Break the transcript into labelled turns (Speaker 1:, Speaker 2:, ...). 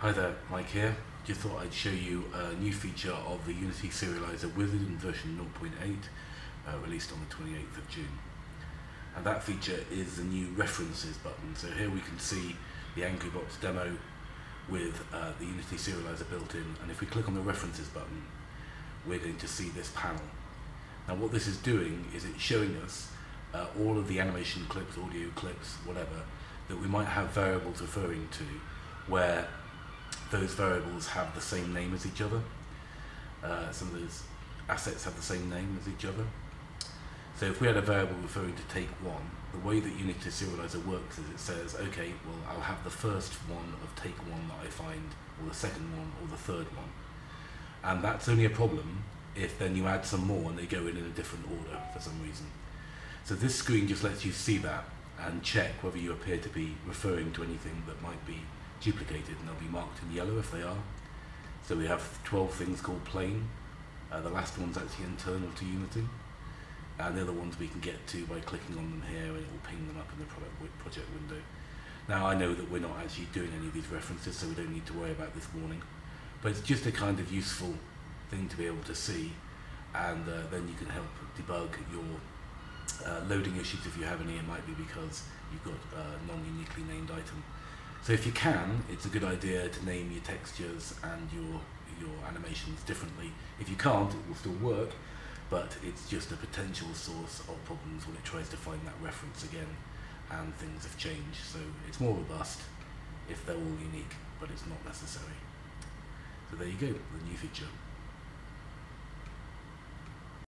Speaker 1: Hi there, Mike here. Just thought I'd show you a new feature of the Unity Serializer Wizard in version 0.8, uh, released on the 28th of June. And that feature is the new references button. So here we can see the AngryBots demo with uh, the Unity Serializer built in. And if we click on the references button, we're going to see this panel. Now what this is doing is it's showing us uh, all of the animation clips, audio clips, whatever, that we might have variables referring to where those variables have the same name as each other. Uh, some of those assets have the same name as each other. So if we had a variable referring to take one, the way that Unity Serializer works is it says, okay, well, I'll have the first one of take one that I find, or the second one, or the third one. And that's only a problem if then you add some more and they go in in a different order for some reason. So this screen just lets you see that and check whether you appear to be referring to anything that might be duplicated and they'll be marked in yellow if they are. So we have 12 things called plane. Uh, the last one's actually internal to Unity. And the other ones we can get to by clicking on them here and it will ping them up in the product project window. Now I know that we're not actually doing any of these references so we don't need to worry about this warning. But it's just a kind of useful thing to be able to see and uh, then you can help debug your uh, loading issues if you have any. It might be because you've got a non-uniquely named item. So if you can, it's a good idea to name your textures and your your animations differently. If you can't, it will still work, but it's just a potential source of problems when it tries to find that reference again and things have changed. So it's more robust if they're all unique, but it's not necessary. So there you go, the new feature.